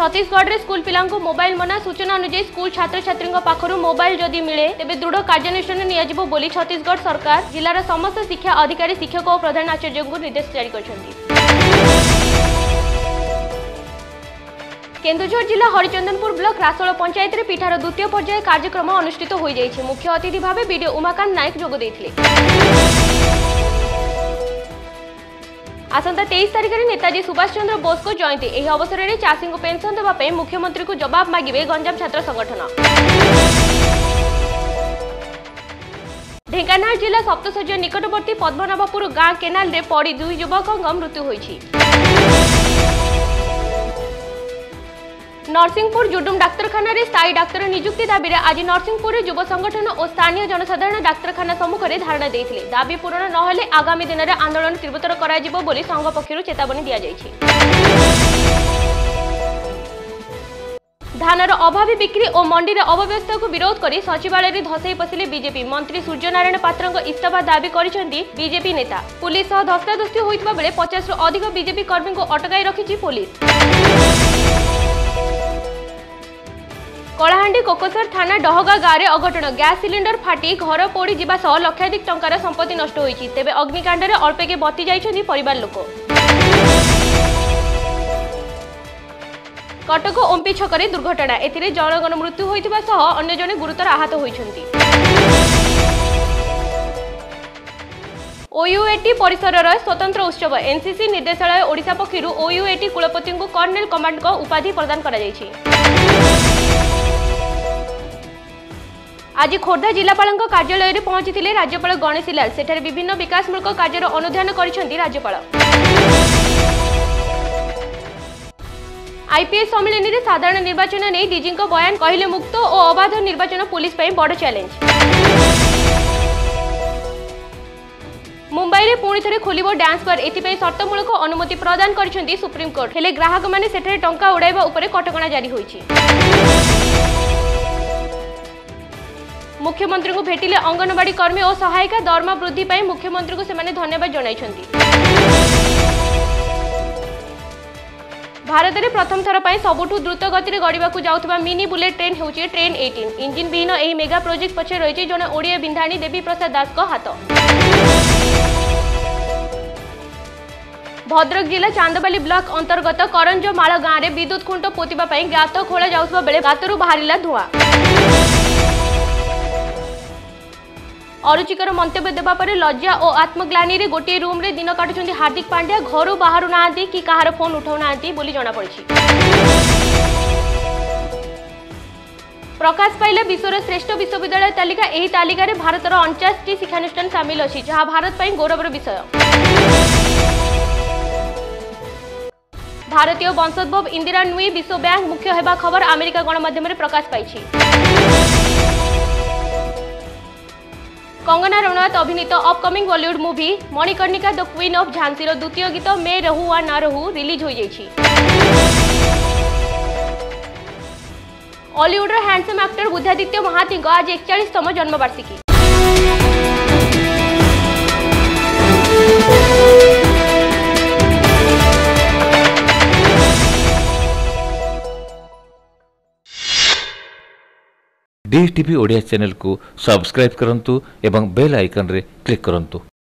ছত্তিশগড়ে school পিলাঙ্কু mobile মনা সূচনা অনুযায়ী স্কুল ছাত্রছাত্রীঙ্ক পাখরু মোবাইল যদি মিলে তেবে দৃঢ় কার্যানুষ্ঠান নিয়াযিব বলি ছত্তিশগড় সরকার জেলার সমস্ত শিক্ষা অধিকারী শিক্ষক ও প্রধান আচার্যঙ্কু নির্দেশ জারি କରିଛନ୍ତି কেন্দুঝর জেলা হরিচন্দনপুর ব্লক রাসোল পঞ্চায়েতের পিঠার দ্বিতীয় পর্যায়ে কার্যক্রম অনুষ্ঠিত হয়ে যাইছে মুখ্য অতিথি ভাবে বিডিও উমাকান্ত নায়ক যোগ দিয়ে আসন্তা তেইশ তারিখে নেতাজী সুভাষ চন্দ্র বোস জয়ন্তী এই অবসরের চাষী পেনশন দেওয়া মুখ্যমন্ত্রী জবাব মাগবে গঞ্জাম ছাত্র সংগঠন ঢেঙ্কানাল জেলা সপ্তশয্য নিকটবর্তী পদ্মনাভপুর গাঁ কেনালে পড়ি দুই যুবকঙ্ক মৃত্যু হয়েছে নরসিংপুর জুডুম ডাক্তারখানায় স্থায়ী ডাক্তার নিযুক্তি দাবিরে আজ নরসিংপুরের যুব সংগঠন ও স্থানীয় জনসাধারণ ডাক্তারখানা সম্মুখে ধারণা দিয়েছিলেন দাবি পূরণ নহলে আগামী দিনের আন্দোলন তীব্রতর করা যাব বলে সংঘ পক্ষ চেতাবনী দিয়েছে ধানর অভাবী বিক্রি ও মন্ডির অব্যবস্থাকে বিরোধ করে সচিবালয়ে ধসাই পশিলে বিজেপি মন্ত্রী সূর্যনারায়ণ পাত্র ইস্তফা দাবি করেছেন বিজেপি নেতা পুলিশ সহ ধস্তাধস্তি হয়ে বেড়ে অধিক বিজেপি কর্মী অটকাই রাখি পুলিশ କଳାହାଣ୍ଡି କୋକସର ଥାନା ଡହଗା ଗାଁରେ ଅଘଟଣ ଗ୍ୟାସ୍ ସିଲିଣ୍ଡର ଫାଟି ଘର ପୋଡ଼ିଯିବା ସହ ଲକ୍ଷାଧିକ ଟଙ୍କାର ସମ୍ପତ୍ତି ନଷ୍ଟ ହୋଇଛି ତେବେ ଅଗ୍ନିକାଣ୍ଡରେ ଅଳ୍ପକେ ବତି ଯାଇଛନ୍ତି ପରିବାର ଲୋକ କଟକ ଓମ୍ପି ଛକରେ ଦୁର୍ଘଟଣା ଏଥିରେ ଜଣଙ୍କର ମୃତ୍ୟୁ ହୋଇଥିବା ସହ ଅନ୍ୟ ଜଣେ ଗୁରୁତର ଆହତ ହୋଇଛନ୍ତି ଓୟୁଏଟି ପରିସରର ସ୍ୱତନ୍ତ୍ର ଉତ୍ସବ ଏନ୍ସିସି ନିର୍ଦ୍ଦେଶାଳୟ ଓଡ଼ିଶା ପକ୍ଷରୁ ଓୟୁଏଟି କୁଳପତିଙ୍କୁ କର୍ଣ୍ଣେଲ କମାଣ୍ଡଙ୍କ ଉପାଧି ପ୍ରଦାନ କରାଯାଇଛି আজ খোর্ধা জেলাপাল কার্যালয়ের পৌঁছিলে রাজ্যপাল গণেশী লাল সেঠার বিভিন্ন বিকাশমূলক কার্যর অনুধান করেছেন রাজ্যপাল আইপিএস সম্মিলনী সাধারণ নির্বাচন নিয়ে ডিজি বয়ান কহিলে মুক্ত ও অবাধ নির্বাচন পুলিশ বড় চ্যালেঞ্জ ପୁଣି ଥରେ ଖୋଲିବ ଡ୍ୟାନ୍ସ ବାର୍ ଏଥିପାଇଁ ସର୍ତ୍ତମୂଳକ ଅନୁମତି ପ୍ରଦାନ କରିଛନ୍ତି ସୁପ୍ରିମକୋର୍ଟ ହେଲେ ଗ୍ରାହକମାନେ ସେଠାରେ ଟଙ୍କା ଉଡ଼ାଇବା ଉପରେ କଟକଣା ଜାରି ହୋଇଛି ମୁଖ୍ୟମନ୍ତ୍ରୀଙ୍କୁ ଭେଟିଲେ ଅଙ୍ଗନବାଡ଼ି କର୍ମୀ ଓ ସହାୟିକା ଦରମା ବୃଦ୍ଧି ପାଇଁ ମୁଖ୍ୟମନ୍ତ୍ରୀଙ୍କୁ ସେମାନେ ଧନ୍ୟବାଦ ଜଣାଇଛନ୍ତି ଭାରତରେ ପ୍ରଥମ ଥର ପାଇଁ ସବୁଠୁ ଦ୍ରୁତ ଗତିରେ ଗଡ଼ିବାକୁ ଯାଉଥିବା ମିନି ବୁଲେଟ୍ ଟ୍ରେନ୍ ହେଉଛି ଟ୍ରେନ୍ ଏଇଟିନ୍ ଇଞ୍ଜିନ୍ ବିହୀନ ଏହି ମେଗା ପ୍ରୋଜେକ୍ଟ ପଛରେ ରହିଛି ଜଣେ ଓଡ଼ିଆ ବିନ୍ଧାଣୀ ଦେବୀ ପ୍ରସାଦ ଦାସଙ୍କ ହାତ ভদ্রক জেলা চান্দবালি ব্লক অন্তর্গত করঞ্জমাল গাঁরে বিদ্যুৎ খুঁট পোতিবা গাত খোলা যাওয়া বেড়ে গাতরু বাহারা ধোঁয়া অরুচিকর মন্তব্য দেওয়া পরে লজ্জা ও আত্মগ্লানি গোটিয়ে রুম্রে দিন কাটুচার হার্দিক পাণ্ডিয়া ঘর বাহু না কি কাহার ফোন উঠাও না বলে জনাপড়ি প্রকাশ পাইলে বিশ্বর শ্রেষ্ঠ বিশ্ববিদ্যালয় তালিকা এই তালিকায় ভারতের অনচাশটি শিক্ষানুষ্ঠান সামিল অ যা ভারত গৌরবর বিষয় ଭାରତୀୟ ବଂଶୋଦ୍ଭବ ଇନ୍ଦିରା ନୁହେଁ ବିଶ୍ୱ ବ୍ୟାଙ୍କ ମୁଖ୍ୟ ହେବା ଖବର ଆମେରିକା ଗଣମାଧ୍ୟମରେ ପ୍ରକାଶ ପାଇଛି କଙ୍ଗନା ରଣାୱତ ଅଭିନୀତ upcoming Bollywood movie Manikarnika the queen of ଝାନ୍ସୀର ଦ୍ୱିତୀୟ ଗୀତ ମେ ରହୁ ୱା ନା ରହୁ ରିଲିଜ୍ ହୋଇଯାଇଛି ଅଲିଉଡ୍ର ହ୍ୟାଣ୍ଡସମ୍ ଆକ୍ଟର ବୁଦ୍ଧାଦିତ୍ୟ ମହାନ୍ତିଙ୍କ ଆଜି ଏକଚାଳିଶତମ ଜନ୍ମବାର୍ଷିକୀ ଡିଏସ୍ଟିଭି ଓଡ଼ିଆ ଚ୍ୟାନେଲକୁ ସବସ୍କ୍ରାଇବ୍ କରନ୍ତୁ ଏବଂ ବେଲ୍ ଆଇକନ୍ରେ କ୍ଲିକ୍ କରନ୍ତୁ